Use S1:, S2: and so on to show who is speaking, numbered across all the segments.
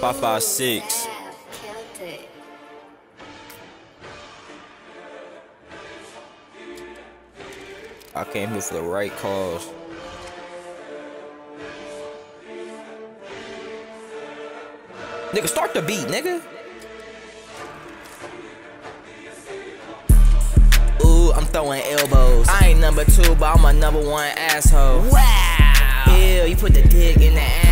S1: Five five six. I came here for the right cause. Nigga, start the beat, nigga. Ooh, I'm throwing elbows. I ain't number two, but I'm a number one asshole. Wow. Ew, you put the dick in the asshole.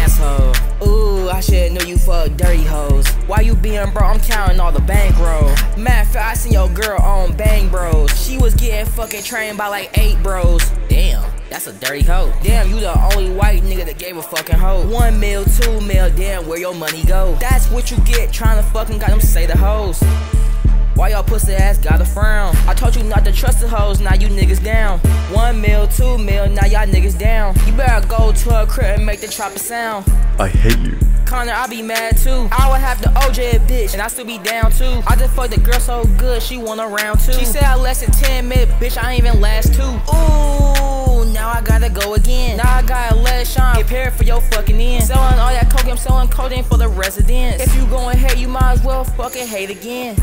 S1: Fuck dirty hoes. Why you being bro? I'm counting all the bankroll. Matter of fact, I seen your girl on Bang Bros. She was getting fucking trained by like eight bros. Damn. That's a dirty hoe. Damn, you the only white nigga that gave a fucking hoe. One mil, two mil, damn, where your money go? That's what you get trying to fucking got them say the hoes. Y'all pussy ass got a frown? I told you not to trust the hoes, now you niggas down. One mil, two mil, now y'all niggas down. You better go to a crib and make the chopper sound.
S2: I hate you.
S1: Connor, I be mad too. I would have to OJ a bitch, and I still be down too. I just fucked the girl so good, she want a round two. She said I less than 10 minutes, bitch, I ain't even last two. Ooh, now I gotta go again. Now I gotta let get paired for your fucking end. Selling all that coke, I'm selling codeine for the residents. If you going hate, you might as well fucking hate again.